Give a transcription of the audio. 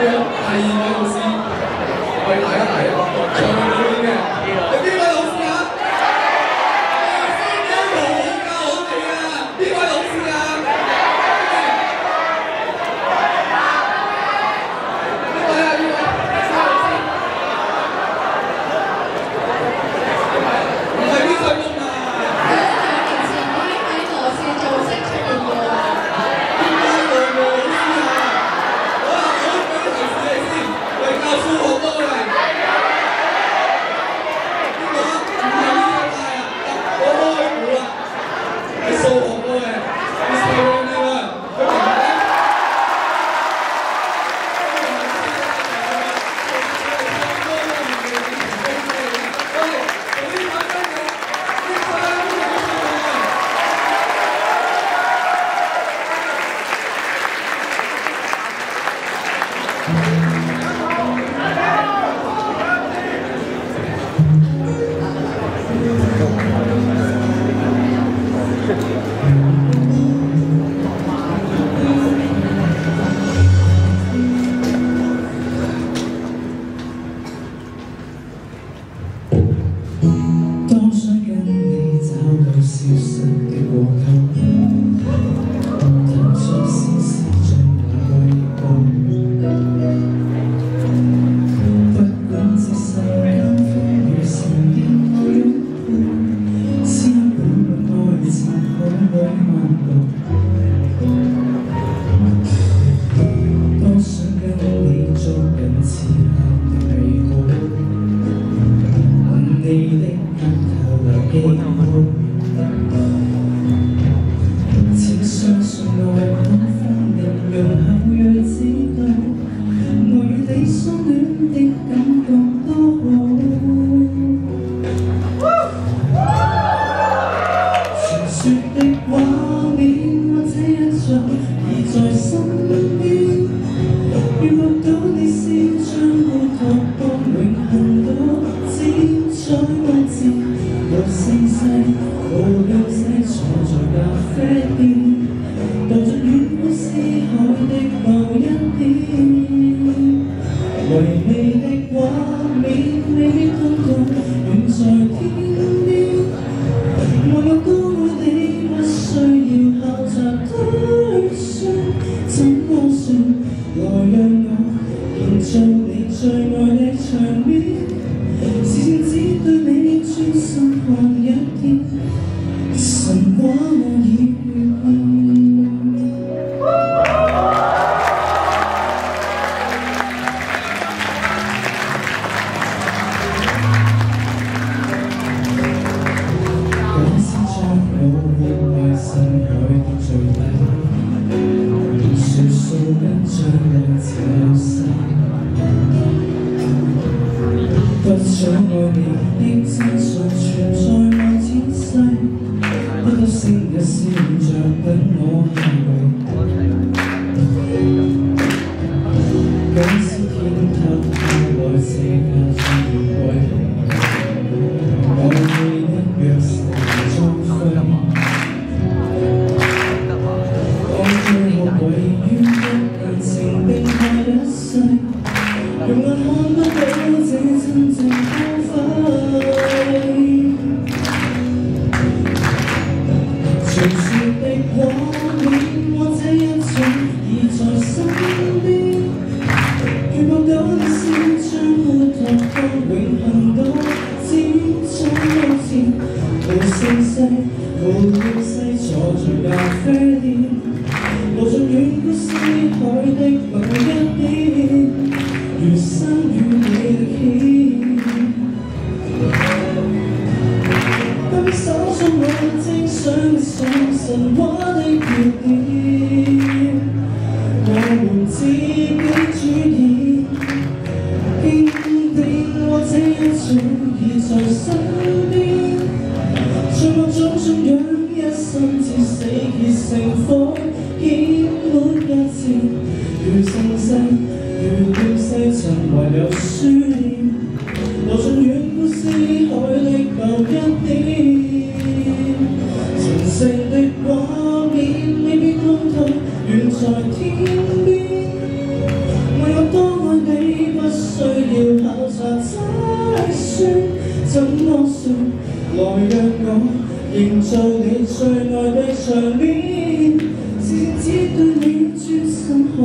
第二位老师为大家来说的画面或者一早已在身边要确到你先将孤独永恒到致再不见若盛世无东西坐在咖啡店到着远观思考的某一点 is 不想爱你的真相存在或转世。找不到这真正光辉，随时的挂念。我这一种，而在身边，如梦到你笑，将没痛都永恒到，只想目前。无声息，无消息，坐着咖啡店，无尽远过西海的。手中我真相的伤，神话的断点，我们自己主演。坚定，我这一种已在身。算怎么算来让我营造你最爱的场面，先只对你专心看。